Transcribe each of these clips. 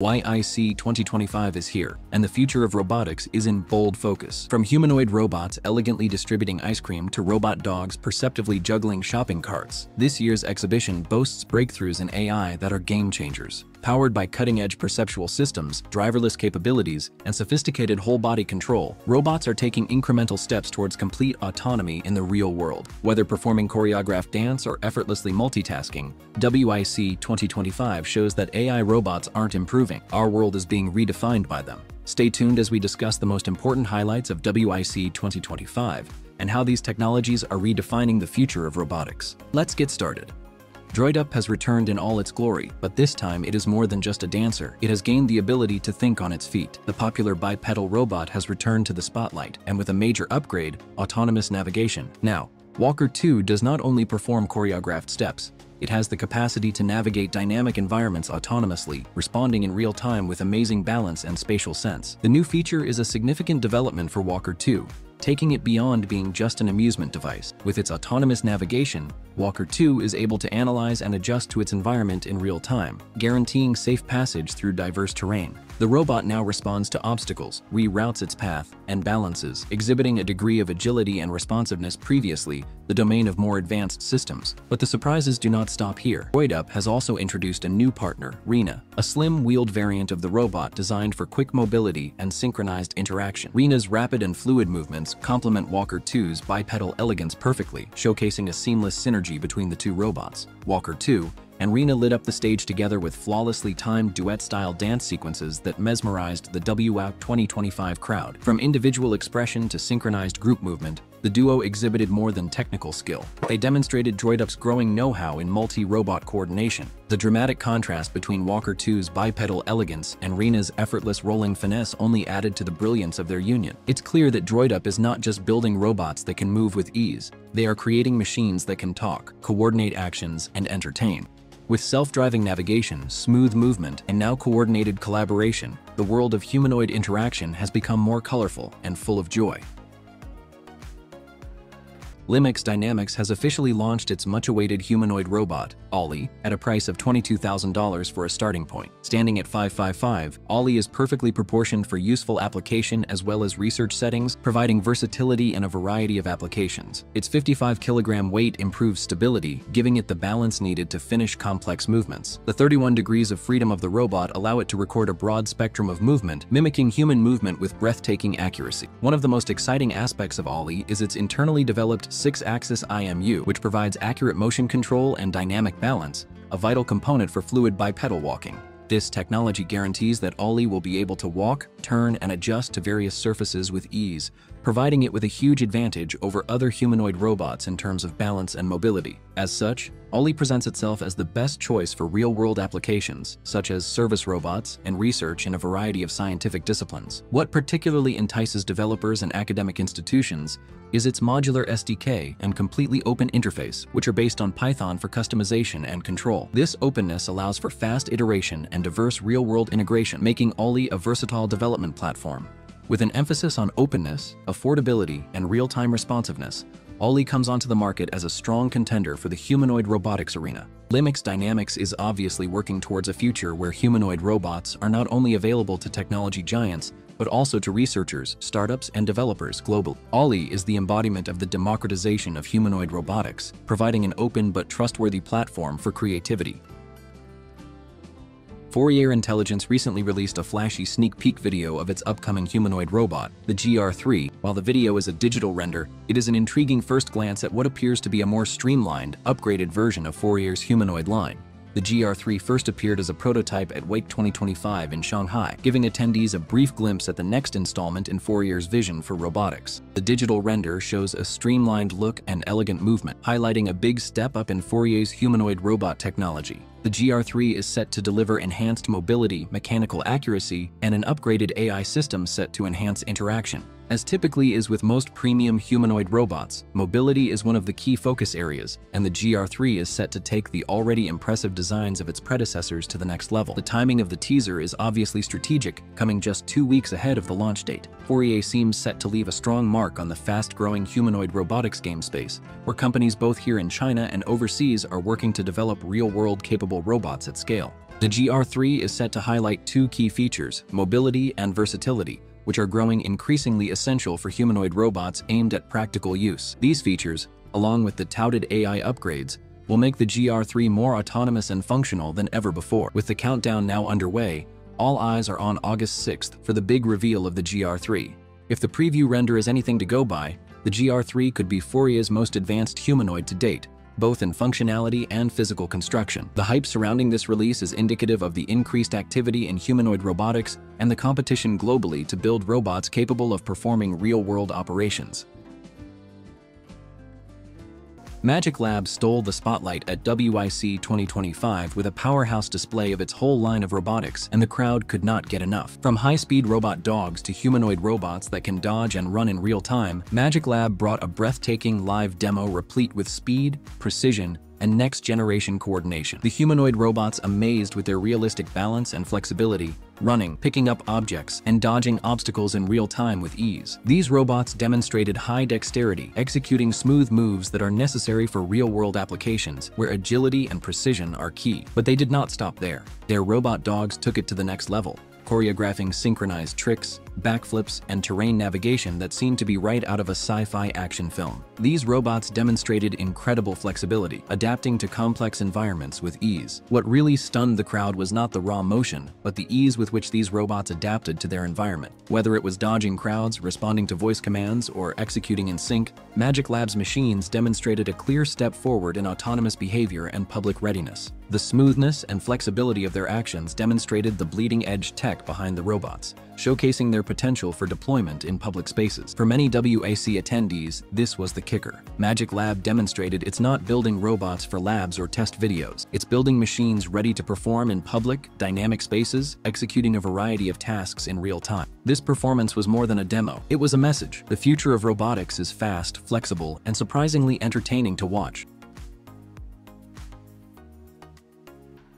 WAIC 2025 is here, and the future of robotics is in bold focus. From humanoid robots elegantly distributing ice cream to robot dogs perceptively juggling shopping carts, this year's exhibition boasts breakthroughs in AI that are game changers. Powered by cutting-edge perceptual systems, driverless capabilities, and sophisticated whole-body control, robots are taking incremental steps towards complete autonomy in the real world. Whether performing choreographed dance or effortlessly multitasking, WAIC 2025 shows that AI robots aren't improving. Our world is being redefined by them. Stay tuned as we discuss the most important highlights of WAIC 2025 and how these technologies are redefining the future of robotics. Let's get started. DroidUp has returned in all its glory, but this time it is more than just a dancer. It has gained the ability to think on its feet. The popular bipedal robot has returned to the spotlight, and with a major upgrade, autonomous navigation. Now, Walker 2 does not only perform choreographed steps, it has the capacity to navigate dynamic environments autonomously, responding in real time with amazing balance and spatial sense. The new feature is a significant development for Walker 2, taking it beyond being just an amusement device. With its autonomous navigation, Walker 2 is able to analyze and adjust to its environment in real time, guaranteeing safe passage through diverse terrain. The robot now responds to obstacles, reroutes its path, and balances, exhibiting a degree of agility and responsiveness previously the domain of more advanced systems. But the surprises do not stop here. DroidUp has also introduced a new partner, Rena, a slim-wheeled variant of the robot designed for quick mobility and synchronized interaction. Rena's rapid and fluid movements complement Walker 2's bipedal elegance perfectly, showcasing a seamless synergy between the two robots. Walker 2 and Rena lit up the stage together with flawlessly timed duet-style dance sequences that mesmerized the WOW 2025 crowd. From individual expression to synchronized group movement, the duo exhibited more than technical skill. They demonstrated DroidUp's growing know-how in multi-robot coordination. The dramatic contrast between Walker 2's bipedal elegance and Rena's effortless rolling finesse only added to the brilliance of their union. It's clear that DroidUp is not just building robots that can move with ease, they are creating machines that can talk, coordinate actions, and entertain. With self-driving navigation, smooth movement, and now coordinated collaboration, the world of humanoid interaction has become more colorful and full of joy. Limx Dynamics has officially launched its much-awaited humanoid robot, Oli, at a price of $22,000 for a starting point. Standing at 555, Oli is perfectly proportioned for useful application as well as research settings, providing versatility in a variety of applications. Its 55 kilogram weight improves stability, giving it the balance needed to finish complex movements. The 31 degrees of freedom of the robot allow it to record a broad spectrum of movement, mimicking human movement with breathtaking accuracy. One of the most exciting aspects of Oli is its internally developed 6-axis IMU, which provides accurate motion control and dynamic balance, a vital component for fluid bipedal walking. This technology guarantees that Oli will be able to walk, turn, and adjust to various surfaces with ease, providing it with a huge advantage over other humanoid robots in terms of balance and mobility. As such, Oli presents itself as the best choice for real-world applications, such as service robots and research in a variety of scientific disciplines. What particularly entices developers and academic institutions is its modular SDK and completely open interface, which are based on Python for customization and control. This openness allows for fast iteration and diverse real-world integration, making Oli a versatile development platform. With an emphasis on openness, affordability, and real-time responsiveness, Oli comes onto the market as a strong contender for the humanoid robotics arena. Limx Dynamics is obviously working towards a future where humanoid robots are not only available to technology giants, but also to researchers, startups, and developers globally. Oli is the embodiment of the democratization of humanoid robotics, providing an open but trustworthy platform for creativity. Fourier Intelligence recently released a flashy sneak peek video of its upcoming humanoid robot, the GR3. While the video is a digital render, it is an intriguing first glance at what appears to be a more streamlined, upgraded version of Fourier's humanoid line. The GR3 first appeared as a prototype at WAIC 2025 in Shanghai, giving attendees a brief glimpse at the next installment in Fourier's vision for robotics. The digital render shows a streamlined look and elegant movement, highlighting a big step up in Fourier's humanoid robot technology. The GR3 is set to deliver enhanced mobility, mechanical accuracy, and an upgraded AI system set to enhance interaction. As typically is with most premium humanoid robots, mobility is one of the key focus areas, and the GR3 is set to take the already impressive designs of its predecessors to the next level. The timing of the teaser is obviously strategic, coming just two weeks ahead of the launch date. Fourier seems set to leave a strong mark on the fast-growing humanoid robotics game space, where companies both here in China and overseas are working to develop real-world capable robots at scale. The GR3 is set to highlight two key features, mobility and versatility, which are growing increasingly essential for humanoid robots aimed at practical use. These features, along with the touted AI upgrades, will make the GR3 more autonomous and functional than ever before. With the countdown now underway, all eyes are on August 6th for the big reveal of the GR3. If the preview render is anything to go by, the GR3 could be Fourier's most advanced humanoid to date, both in functionality and physical construction. The hype surrounding this release is indicative of the increased activity in humanoid robotics and the competition globally to build robots capable of performing real-world operations. Magic Lab stole the spotlight at WAIC 2025 with a powerhouse display of its whole line of robotics, and the crowd could not get enough. From high-speed robot dogs to humanoid robots that can dodge and run in real time, Magic Lab brought a breathtaking live demo replete with speed, precision, and next-generation coordination. The humanoid robots amazed with their realistic balance and flexibility, running, picking up objects, and dodging obstacles in real time with ease. These robots demonstrated high dexterity, executing smooth moves that are necessary for real-world applications, where agility and precision are key. But they did not stop there. Their robot dogs took it to the next level choreographing synchronized tricks, backflips, and terrain navigation that seemed to be right out of a sci-fi action film. These robots demonstrated incredible flexibility, adapting to complex environments with ease. What really stunned the crowd was not the raw motion, but the ease with which these robots adapted to their environment. Whether it was dodging crowds, responding to voice commands, or executing in sync, Magic Lab's machines demonstrated a clear step forward in autonomous behavior and public readiness. The smoothness and flexibility of their actions demonstrated the bleeding-edge tech behind the robots, showcasing their potential for deployment in public spaces. For many WAIC attendees, this was the kicker. Magic Lab demonstrated it's not building robots for labs or test videos. It's building machines ready to perform in public, dynamic spaces, executing a variety of tasks in real time. This performance was more than a demo. It was a message. The future of robotics is fast, flexible, and surprisingly entertaining to watch.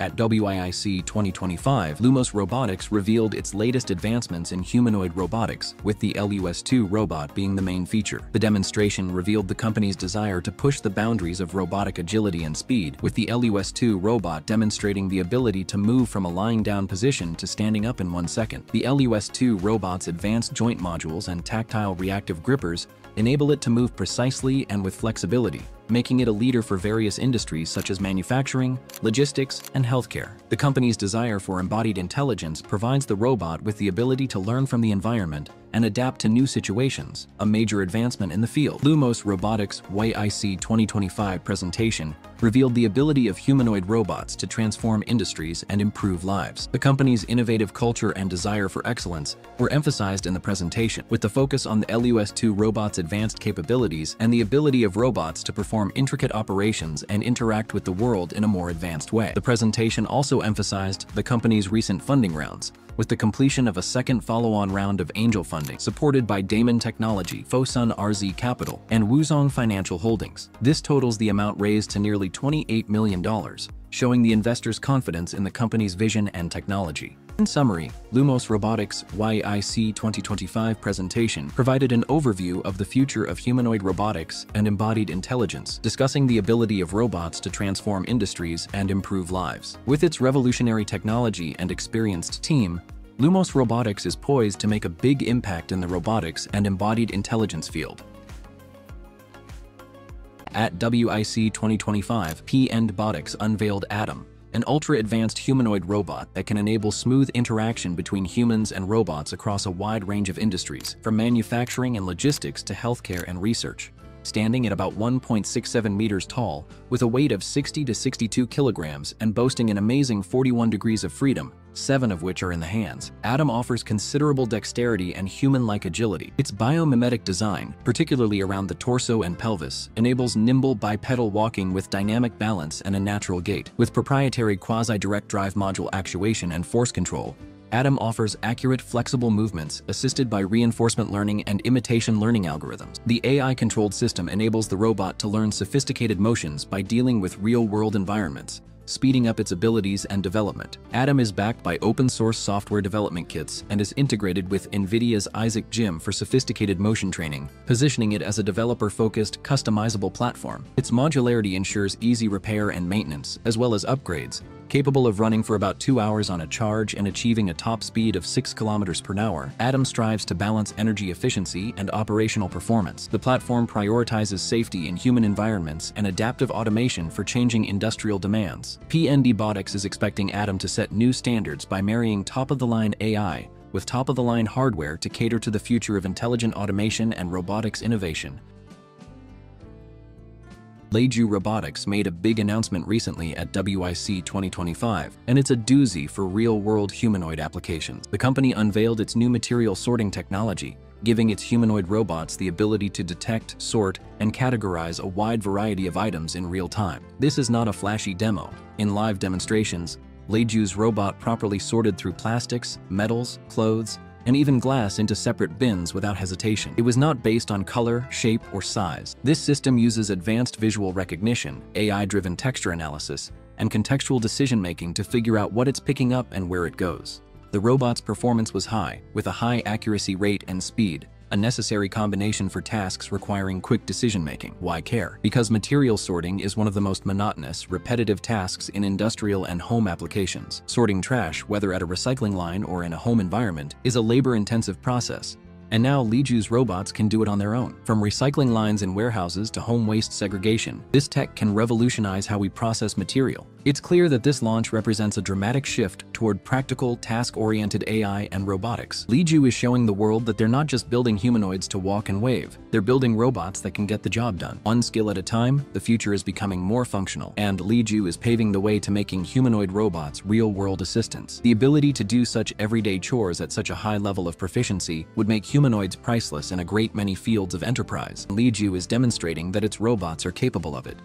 At WAIC 2025, Lumos Robotics revealed its latest advancements in humanoid robotics, with the LUS-2 robot being the main feature. The demonstration revealed the company's desire to push the boundaries of robotic agility and speed, with the LUS-2 robot demonstrating the ability to move from a lying down position to standing up in one second. The LUS-2 robot's advanced joint modules and tactile reactive grippers enable it to move precisely and with flexibility, making it a leader for various industries such as manufacturing, logistics, and healthcare. The company's desire for embodied intelligence provides the robot with the ability to learn from the environment and adapt to new situations, a major advancement in the field. Lumos Robotics WAIC 2025 presentation revealed the ability of humanoid robots to transform industries and improve lives. The company's innovative culture and desire for excellence were emphasized in the presentation, with the focus on the LUS-2 robot's advanced capabilities and the ability of robots to perform intricate operations and interact with the world in a more advanced way. The presentation also emphasized the company's recent funding rounds, with the completion of a second follow-on round of angel funding supported by Damon Technology, Fosun RZ Capital, and Wuzong Financial Holdings. This totals the amount raised to nearly $28 million, showing the investors' confidence in the company's vision and technology. In summary, Lumos Robotics WAIC 2025 presentation provided an overview of the future of humanoid robotics and embodied intelligence, discussing the ability of robots to transform industries and improve lives. With its revolutionary technology and experienced team, Lumos Robotics is poised to make a big impact in the robotics and embodied intelligence field. At WAIC 2025, PNDbotics unveiled Atom, an ultra-advanced humanoid robot that can enable smooth interaction between humans and robots across a wide range of industries, from manufacturing and logistics to healthcare and research. Standing at about 1.67 meters tall, with a weight of 60 to 62 kilograms and boasting an amazing 41 degrees of freedom, seven of which are in the hands. Atom offers considerable dexterity and human-like agility. Its biomimetic design, particularly around the torso and pelvis, enables nimble bipedal walking with dynamic balance and a natural gait. With proprietary quasi-direct drive module actuation and force control, Atom offers accurate, flexible movements assisted by reinforcement learning and imitation learning algorithms. The AI-controlled system enables the robot to learn sophisticated motions by dealing with real-world environments, speeding up its abilities and development. Atom is backed by open-source software development kits and is integrated with NVIDIA's Isaac Gym for sophisticated motion training, positioning it as a developer-focused, customizable platform. Its modularity ensures easy repair and maintenance, as well as upgrades, Capable of running for about two hours on a charge and achieving a top speed of 6 kilometers per hour, Atom strives to balance energy efficiency and operational performance. The platform prioritizes safety in human environments and adaptive automation for changing industrial demands. PNDbotics is expecting Atom to set new standards by marrying top-of-the-line AI with top-of-the-line hardware to cater to the future of intelligent automation and robotics innovation. Leju Robotics made a big announcement recently at WAIC 2025, and it's a doozy for real-world humanoid applications. The company unveiled its new material sorting technology, giving its humanoid robots the ability to detect, sort, and categorize a wide variety of items in real time. This is not a flashy demo. In live demonstrations, Leju's robot properly sorted through plastics, metals, clothes, and even glass into separate bins without hesitation. It was not based on color, shape, or size. This system uses advanced visual recognition, AI-driven texture analysis, and contextual decision-making to figure out what it's picking up and where it goes. The robot's performance was high, with a high accuracy rate and speed, a necessary combination for tasks requiring quick decision-making. Why care? Because material sorting is one of the most monotonous, repetitive tasks in industrial and home applications. Sorting trash, whether at a recycling line or in a home environment, is a labor-intensive process, and now Leju's robots can do it on their own. From recycling lines in warehouses to home waste segregation, this tech can revolutionize how we process material. It's clear that this launch represents a dramatic shift toward practical, task-oriented AI and robotics. Leju is showing the world that they're not just building humanoids to walk and wave, they're building robots that can get the job done. One skill at a time, the future is becoming more functional, and Leju is paving the way to making humanoid robots real-world assistants. The ability to do such everyday chores at such a high level of proficiency would make humanoids priceless in a great many fields of enterprise. Leju is demonstrating that its robots are capable of it.